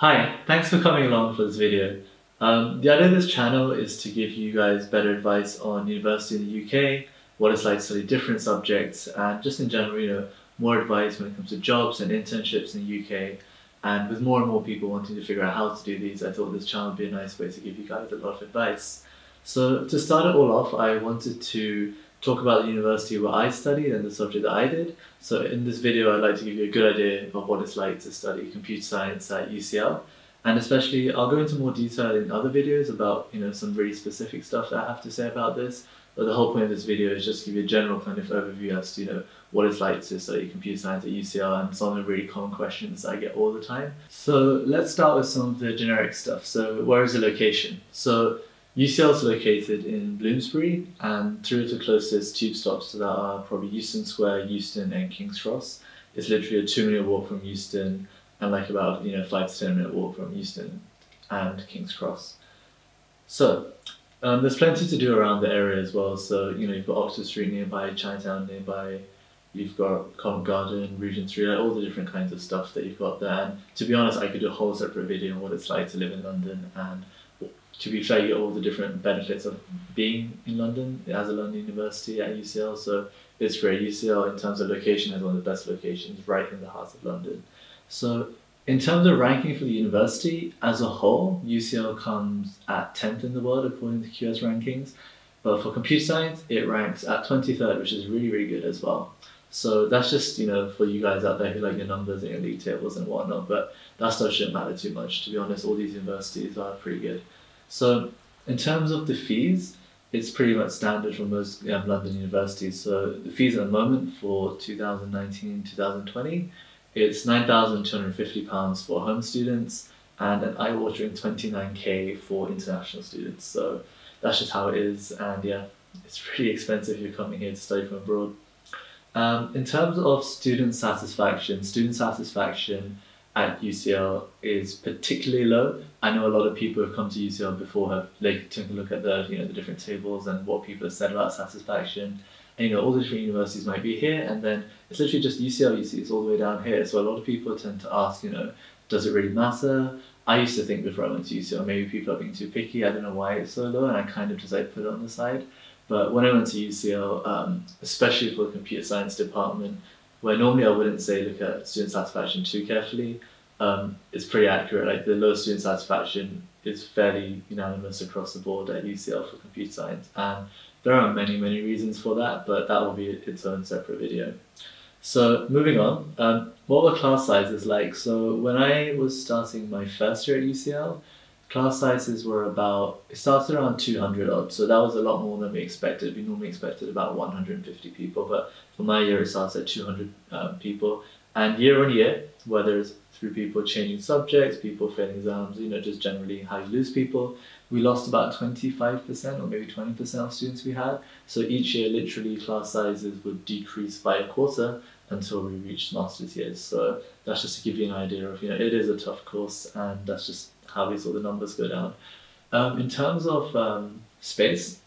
Hi, thanks for coming along for this video. Um, the idea of this channel is to give you guys better advice on university in the UK, what it's like to study different subjects, and just in general, you know, more advice when it comes to jobs and internships in the UK. And with more and more people wanting to figure out how to do these, I thought this channel would be a nice way to give you guys a lot of advice. So to start it all off, I wanted to talk about the university where I studied and the subject that I did. So in this video, I'd like to give you a good idea of what it's like to study computer science at UCL. And especially, I'll go into more detail in other videos about, you know, some really specific stuff that I have to say about this. But the whole point of this video is just to give you a general kind of overview as to, you know, what it's like to study computer science at UCL and some of the really common questions I get all the time. So let's start with some of the generic stuff. So where is the location? So UCL is located in Bloomsbury, and through the closest tube stops to that are probably Euston Square, Euston, and King's Cross. It's literally a two minute walk from Euston, and like about you know five to ten minute walk from Euston and King's Cross. So um, there's plenty to do around the area as well. So you know you've got Oxford Street nearby, Chinatown nearby. You've got Covent Garden, Regent Street, like all the different kinds of stuff that you've got there. And to be honest, I could do a whole separate video on what it's like to live in London and to be get all the different benefits of being in London as a London university at UCL. So it's great. UCL, in terms of location, has one of the best locations right in the heart of London. So in terms of ranking for the university as a whole, UCL comes at 10th in the world according to QS rankings. But for computer science, it ranks at 23rd, which is really, really good as well. So that's just, you know, for you guys out there who like your numbers and your league tables and whatnot, but that stuff shouldn't matter too much. To be honest, all these universities are pretty good. So in terms of the fees, it's pretty much standard for most um, London universities. So the fees at the moment for 2019-2020, it's £9,250 for home students and an eye-watering 29k for international students. So that's just how it is and yeah, it's pretty expensive if you're coming here to study from abroad. Um, in terms of student satisfaction, student satisfaction at UCL is particularly low. I know a lot of people who've come to UCL before have like taken a look at the you know the different tables and what people have said about satisfaction. And you know all the different universities might be here, and then it's literally just UCL. You see, it's all the way down here. So a lot of people tend to ask, you know, does it really matter? I used to think before I went to UCL, maybe people are being too picky. I don't know why it's so low, and I kind of just like put it on the side. But when I went to UCL, um, especially for the computer science department, where normally I wouldn't say look at student satisfaction too carefully, um, it's pretty accurate. Like the low student satisfaction is fairly unanimous across the board at UCL for computer science, and there are many many reasons for that, but that will be its own separate video. So moving on, um, what were class sizes like? So when I was starting my first year at UCL, class sizes were about it started around 200 odd so that was a lot more than we expected we normally expected about 150 people but for my year it starts at 200 um, people. And year on year whether it's through people changing subjects people failing exams you know just generally how you lose people we lost about 25% or maybe 20% of students we had. So each year literally class sizes would decrease by a quarter until we reached master's years so that's just to give you an idea of you know it is a tough course and that's just how we saw the numbers go down. Um, in terms of um, space,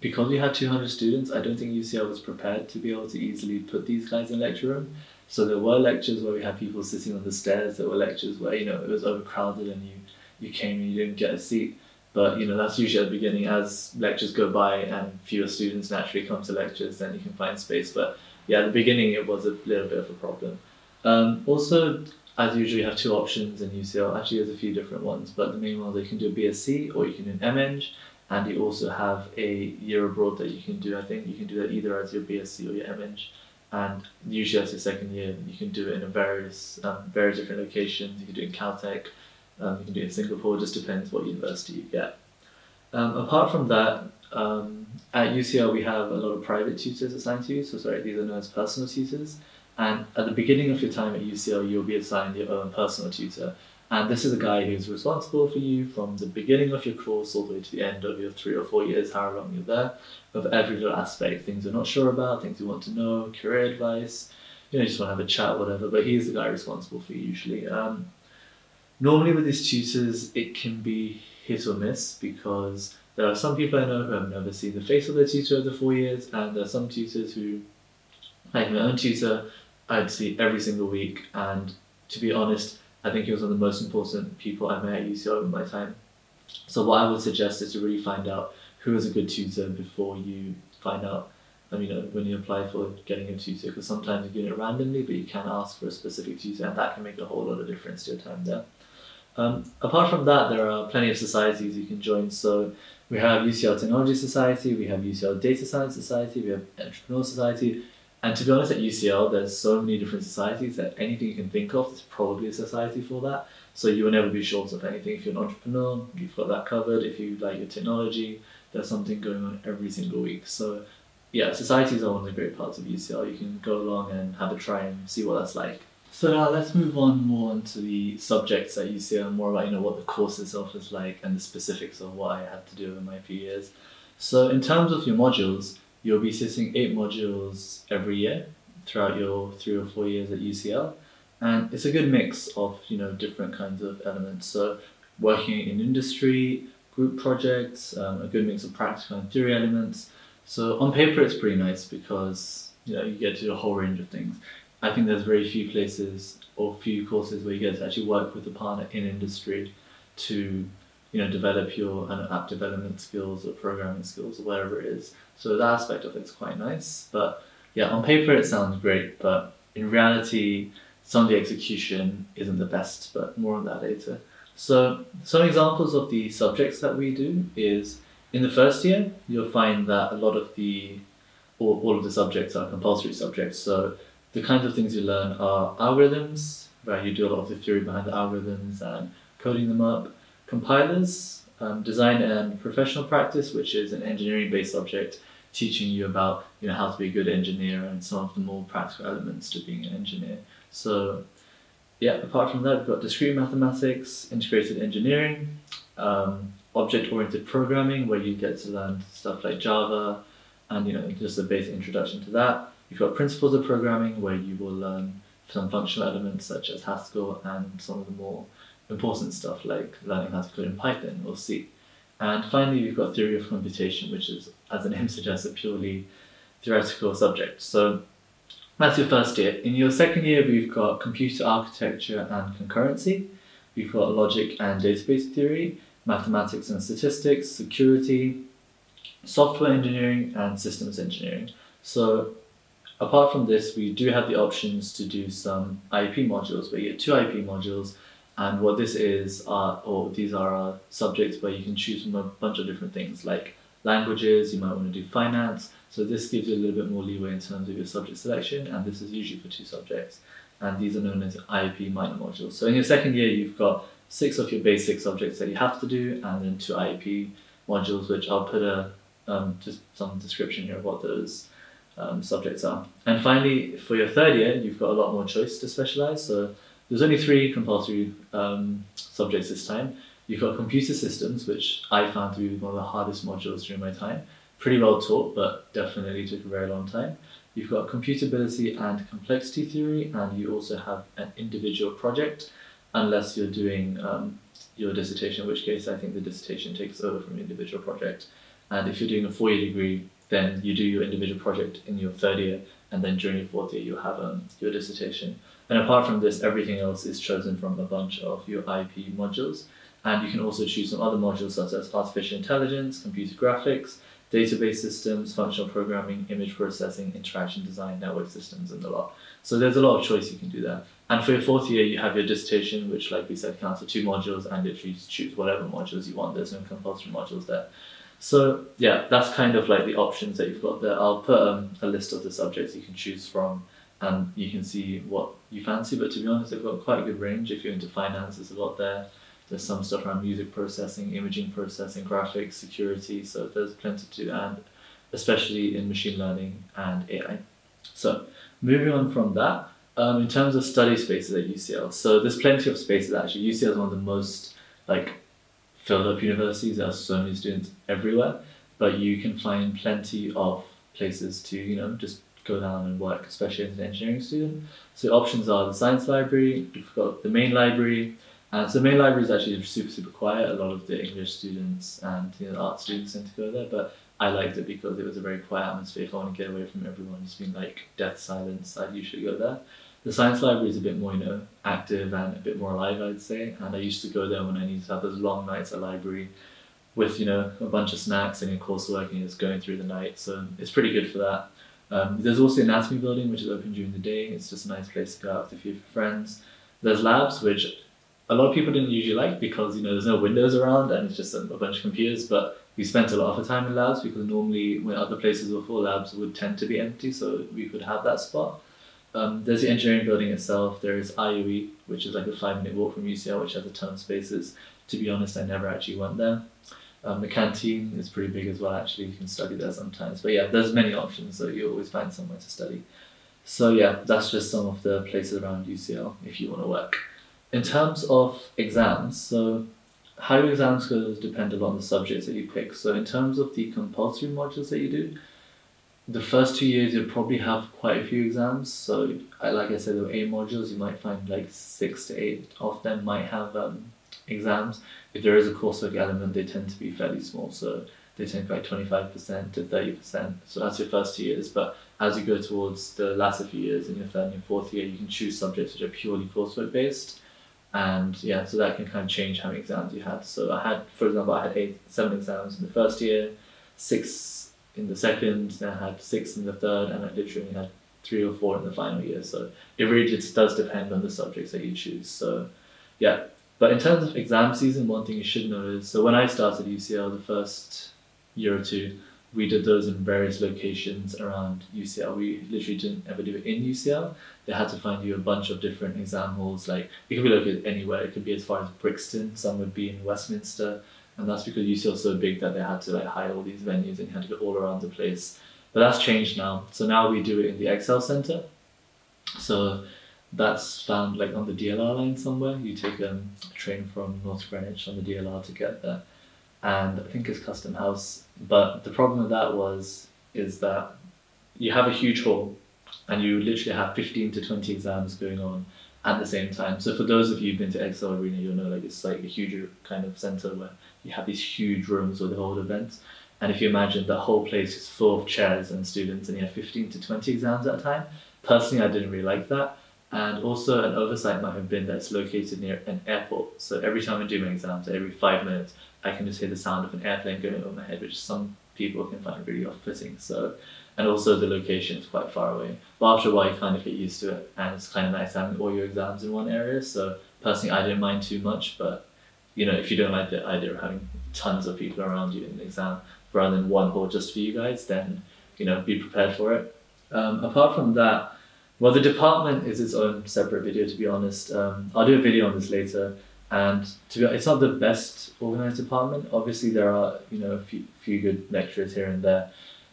because we had 200 students, I don't think UCL was prepared to be able to easily put these guys in lecture room. So there were lectures where we had people sitting on the stairs. There were lectures where you know it was overcrowded and you you came and you didn't get a seat. But you know that's usually at the beginning. As lectures go by and fewer students naturally come to lectures, then you can find space. But yeah, at the beginning it was a little bit of a problem. Um, also, as usual, you have two options in UCL. Actually, there's a few different ones, but the main ones you can do a BSc or you can do an MEng, and you also have a year abroad that you can do. I think you can do that either as your BSc or your MEng, and usually as your second year, you can do it in a various um, various different locations. You can do it in Caltech, um, you can do it in Singapore. It Just depends what university you get. Um, apart from that, um, at UCL we have a lot of private tutors assigned to you. So sorry, these are known as personal tutors. And at the beginning of your time at UCL, you'll be assigned your own personal tutor. And this is a guy who's responsible for you from the beginning of your course all the way to the end of your three or four years, however long you're there, of every little aspect, things you're not sure about, things you want to know, career advice, you know, you just want to have a chat, whatever. But he's the guy responsible for you usually. Um, normally with these tutors, it can be hit or miss because there are some people I know who have never seen the face of their tutor over the four years, and there are some tutors who, like my own tutor, I'd see every single week. And to be honest, I think he was one of the most important people I met at UCL in my time. So what I would suggest is to really find out who is a good tutor before you find out. I mean, uh, when you apply for getting a tutor, because sometimes you get it randomly, but you can ask for a specific tutor, and that can make a whole lot of difference to your time there. Um, apart from that, there are plenty of societies you can join. So we have UCL Technology Society, we have UCL Data Science Society, we have Entrepreneur Society, and to be honest, at UCL, there's so many different societies that anything you can think of, there's probably a society for that. So you will never be short of anything. If you're an entrepreneur, you've got that covered. If you like your technology, there's something going on every single week. So yeah, societies are one of the great parts of UCL. You can go along and have a try and see what that's like. So now let's move on more onto the subjects at UCL, more about you know what the course itself is like and the specifics of what I had to do in my few years. So in terms of your modules, you'll be sitting eight modules every year throughout your three or four years at UCL. And it's a good mix of, you know, different kinds of elements. So working in industry, group projects, um, a good mix of practical and theory elements. So on paper it's pretty nice because, you know, you get to do a whole range of things. I think there's very few places or few courses where you get to actually work with a partner in industry to you know, develop your uh, app development skills or programming skills or whatever it is. So that aspect of it's quite nice. But yeah, on paper it sounds great, but in reality, some of the execution isn't the best, but more on that later. So some examples of the subjects that we do is in the first year, you'll find that a lot of the, all, all of the subjects are compulsory subjects. So the kinds of things you learn are algorithms, where you do a lot of the theory behind the algorithms and coding them up compilers, um, design and professional practice, which is an engineering-based subject teaching you about you know how to be a good engineer and some of the more practical elements to being an engineer. So yeah, apart from that, we've got discrete mathematics, integrated engineering, um, object-oriented programming, where you get to learn stuff like Java, and you know just a basic introduction to that. You've got principles of programming, where you will learn some functional elements such as Haskell and some of the more important stuff like learning how to code in Python or C. And finally, we've got theory of computation, which is, as the name suggests, a purely theoretical subject. So that's your first year. In your second year, we've got computer architecture and concurrency. We've got logic and database theory, mathematics and statistics, security, software engineering, and systems engineering. So apart from this, we do have the options to do some IEP modules, you get two IEP modules and what this is are, or these are uh, subjects where you can choose from a bunch of different things like languages, you might want to do finance. So this gives you a little bit more leeway in terms of your subject selection, and this is usually for two subjects. And these are known as IEP minor modules. So in your second year, you've got six of your basic subjects that you have to do, and then two IEP modules, which I'll put a um, just some description here of what those um, subjects are. And finally, for your third year, you've got a lot more choice to specialize. So there's only three compulsory um, subjects this time. You've got computer systems, which I found to be one of the hardest modules during my time. Pretty well taught, but definitely took a very long time. You've got computability and complexity theory, and you also have an individual project, unless you're doing um, your dissertation, in which case I think the dissertation takes over from the individual project. And if you're doing a four-year degree, then you do your individual project in your third year, and then during your fourth year you have um, your dissertation. And apart from this, everything else is chosen from a bunch of your IP modules. And you can also choose some other modules such as artificial intelligence, computer graphics, database systems, functional programming, image processing, interaction design, network systems, and a lot. So there's a lot of choice you can do there. And for your fourth year, you have your dissertation, which, like we said, counts for two modules, and if you choose whatever modules you want. There's no compulsory modules there. So yeah, that's kind of like the options that you've got there. I'll put um, a list of the subjects you can choose from and you can see what you fancy. But to be honest, they've got quite a good range. If you're into finance, there's a lot there. There's some stuff around music processing, imaging processing, graphics, security. So there's plenty to do, and especially in machine learning and AI. So moving on from that, um, in terms of study spaces at UCL, so there's plenty of spaces actually. UCL is one of the most like filled up universities. There are so many students everywhere, but you can find plenty of places to you know just go down and work, especially as an engineering student. So options are the science library, we've got the main library, and so the main library is actually super, super quiet. A lot of the English students and you know, art students tend to go there, but I liked it because it was a very quiet atmosphere. If I want to get away from everyone just being like death silence, I'd usually go there. The science library is a bit more, you know, active and a bit more alive, I'd say. And I used to go there when I needed to have those long nights at library with, you know, a bunch of snacks and your coursework and just going through the night. So it's pretty good for that. Um, there's also the anatomy building, which is open during the day. It's just a nice place to go out with a few friends. There's labs, which a lot of people didn't usually like because you know there's no windows around and it's just a, bunch of computers. But we spent a lot of time in labs because normally when other places were full, labs would tend to be empty, so we could have that spot. Um, there's the engineering building itself. There is IOE, which is like a five minute walk from UCL, which has a ton of spaces. To be honest, I never actually went there. Um, the canteen is pretty big as well. Actually, you can study there sometimes. But yeah, there's many options, so you always find somewhere to study. So yeah, that's just some of the places around UCL if you want to work. In terms of exams, so how your exams go depend a lot on the subjects that you pick. So in terms of the compulsory modules that you do, the first two years you'll probably have quite a few exams. So like I said, there were eight modules. You might find like six to eight of them might have um, exams. If there is a coursework element, they tend to be fairly small. So they tend to be like 25% to 30%. So that's your first two years. But as you go towards the latter few years in your third and your fourth year, you can choose subjects which are purely coursework based. And yeah, so that can kind of change how many exams you had. So I had, for example, I had eight, seven exams in the first year, six in the second, then I had six in the third, and I literally had three or four in the final year. So it really just does depend on the subjects that you choose. So yeah, but in terms of exam season, one thing you should know is so when I started UCL, the first year or two, we did those in various locations around UCL. We literally didn't ever do it in UCL. They had to find you a bunch of different exam halls. Like it could be located anywhere. It could be as far as Brixton. Some would be in Westminster, and that's because UCL is so big that they had to like hire all these venues and you had to go all around the place. But that's changed now. So now we do it in the Excel Center. So that's found like on the DLR line somewhere. You take um, a train from North Greenwich on the DLR to get there, and I think it's Custom House. But the problem with that was is that you have a huge hall, and you literally have fifteen to twenty exams going on at the same time. So for those of you who've been to Excel Arena, you'll know like it's like a huge kind of center where you have these huge rooms with the whole events. And if you imagine the whole place is full of chairs and students, and you have fifteen to twenty exams at a time. Personally, I didn't really like that and also an oversight might have been that it's located near an airport. So every time I do my exams, every five minutes, I can just hear the sound of an airplane going over my head, which some people can find really off-putting. So, and also the location is quite far away. But after a while, you kind of get used to it, and it's kind of nice having all your exams in one area. So personally, I didn't mind too much, but you know, if you don't like the idea of having tons of people around you in an exam rather than one hall just for you guys, then you know, be prepared for it. Um, apart from that, well, the department is its own separate video, to be honest. Um, I'll do a video on this later. And to be it's not the best organized department. Obviously, there are you know a few, few good lecturers here and there,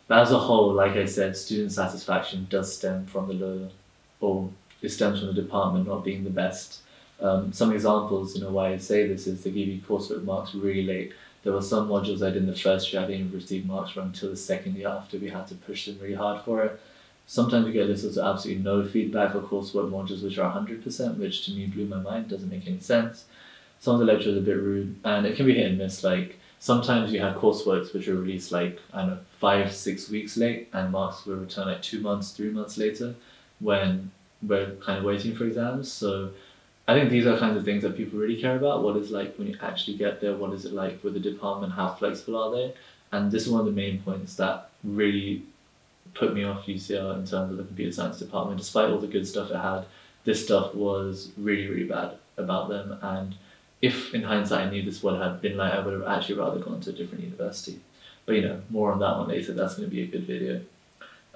but as a whole, like I said, student satisfaction does stem from the low, or it stems from the department not being the best. Um, some examples, you know, why I say this is they give you coursework marks really late. There were some modules I did in the first year I didn't receive marks for until the second year after we had to push them really hard for it. Sometimes you get listeners with absolutely no feedback for coursework modules which are 100%, which to me blew my mind, doesn't make any sense. Some of the lectures are a bit rude, and it can be hit and miss. Like, sometimes you have courseworks which are released like, I don't know, five, six weeks late, and marks will return like two months, three months later when we're kind of waiting for exams. So I think these are kinds of things that people really care about. What is like when you actually get there? What is it like with the department? How flexible are they? And this is one of the main points that really put me off UCL in terms of the computer science department. Despite all the good stuff it had, this stuff was really, really bad about them. And if in hindsight I knew this would have been like, I would have actually rather gone to a different university. But you know, more on that one later. That's going to be a good video.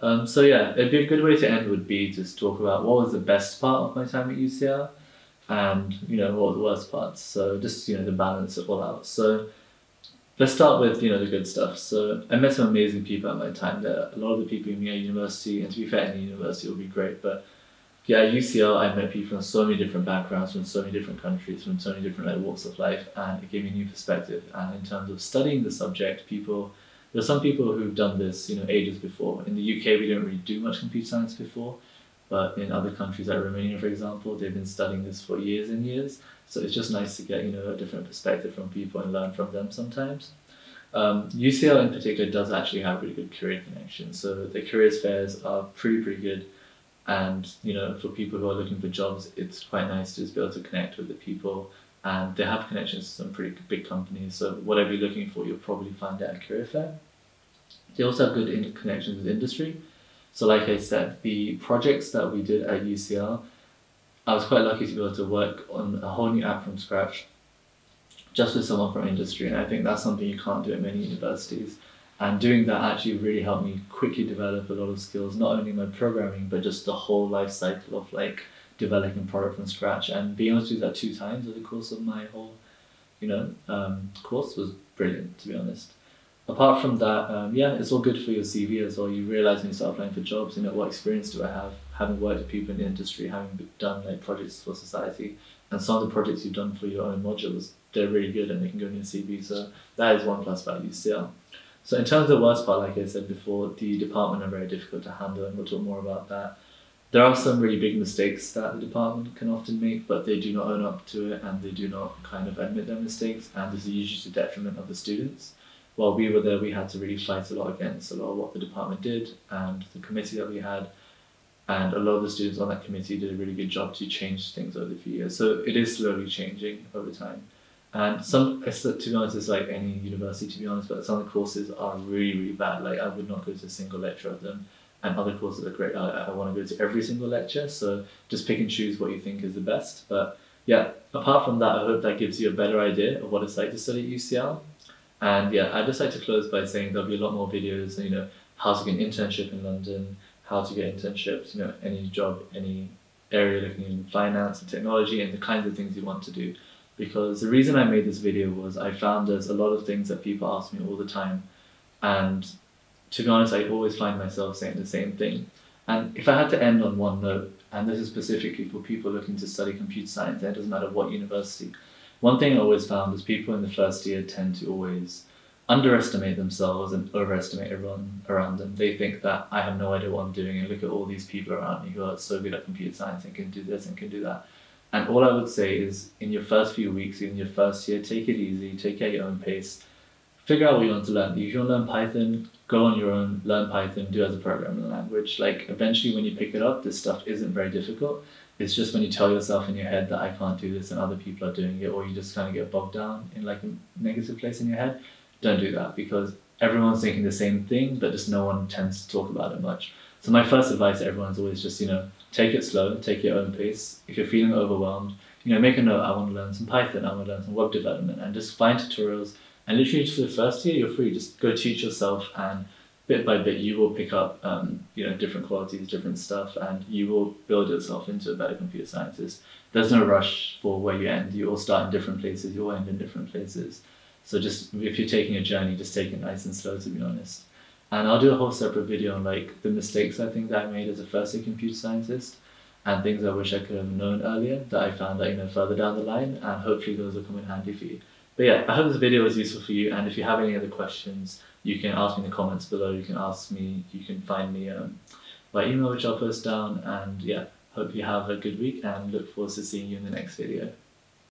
Um, so yeah, it'd be a good way to end would be just talk about what was the best part of my time at UCL and you know what were the worst parts. So just you know the balance it all out. So let's start with you know the good stuff. So I met some amazing people at my time there. A lot of the people in at university, and to be fair, any university will be great. But yeah, at UCL, I met people from so many different backgrounds, from so many different countries, from so many different like, walks of life, and it gave me a new perspective. And in terms of studying the subject, people there are some people who've done this you know ages before. In the UK, we don't really do much computer science before. But in other countries like Romania, for example, they've been studying this for years and years. So it's just nice to get you know a different perspective from people and learn from them sometimes. Um, UCL in particular does actually have really good career connections. So the careers fairs are pretty pretty good. And you know, for people who are looking for jobs, it's quite nice to just be able to connect with the people. And they have connections to some pretty big companies. So whatever you're looking for, you'll probably find it at a Career Fair. They also have good connections with industry. So like I said, the projects that we did at UCL, I was quite lucky to be able to work on a whole new app from scratch, just with someone from industry. And I think that's something you can't do at many universities. And doing that actually really helped me quickly develop a lot of skills, not only my programming, but just the whole life cycle of like developing product from scratch. And being able to do that two times over the course of my whole, you know, um, course was brilliant, to be honest. Apart from that, um, yeah, it's all good for your CV as well. You realize when you start applying for jobs, you know, what experience do I have? Having worked with people in the industry, having done like projects for society, and some of the projects you've done for your own modules, they're really good and they can go in your CV. So that is one plus value still. So in terms of the worst part, like I said before, the department are very difficult to handle, and we'll talk more about that. There are some really big mistakes that the department can often make, but they do not own up to it and they do not kind of admit their mistakes, and this is usually to detriment of the students. While we were there, we had to really fight a lot against a lot of what the department did and the committee that we had, and a lot of the students on that committee did a really good job to change things over the few years. So it is slowly changing over time. And some, to be honest, it's like any university, to be honest, but some of the courses are really, really bad. Like, I would not go to a single lecture of them. And other courses are great. I, I want to go to every single lecture. So just pick and choose what you think is the best. But yeah, apart from that, I hope that gives you a better idea of what it's like to study at UCL. And yeah, I'd just like to close by saying there'll be a lot more videos, you know, how to get an internship in London, how to get internships, you know, any job, any area looking in finance and technology and the kinds of things you want to do. Because the reason I made this video was I found there's a lot of things that people ask me all the time. And to be honest I always find myself saying the same thing. And if I had to end on one note and this is specifically for people looking to study computer science it doesn't matter what university one thing I always found is people in the first year tend to always underestimate themselves and overestimate everyone around them. They think that I have no idea what I'm doing and look at all these people around me who are so good at computer science and can do this and can do that. And all I would say is in your first few weeks, in your first year, take it easy, take it at your own pace, figure out what you want to learn. If you want to learn Python, go on your own, learn Python, do as a programming language. Like eventually when you pick it up, this stuff isn't very difficult. It's just when you tell yourself in your head that I can't do this and other people are doing it, or you just kind of get bogged down in like a negative place in your head, don't do that because everyone's thinking the same thing, but just no one tends to talk about it much. So my first advice to everyone is always just, you know, take it slow, take your own pace. If you're feeling overwhelmed, you know, make a note, I want to learn some Python, I want to learn some web development, and just find tutorials. And literally, for the first year, you're free. Just go teach yourself, and bit by bit, you will pick up, um, you know, different qualities, different stuff, and you will build yourself into a better computer scientist. There's no rush for where you end. You all start in different places. You all end in different places. So just if you're taking a journey, just take it nice and slow. To be honest. And I'll do a whole separate video on like the mistakes I think that I made as a first year computer scientist and things I wish I could have known earlier that I found out, you know, further down the line and hopefully those will come in handy for you. But yeah, I hope this video was useful for you and if you have any other questions, you can ask me in the comments below, you can ask me, you can find me um, by email which I'll post down and yeah, hope you have a good week and look forward to seeing you in the next video.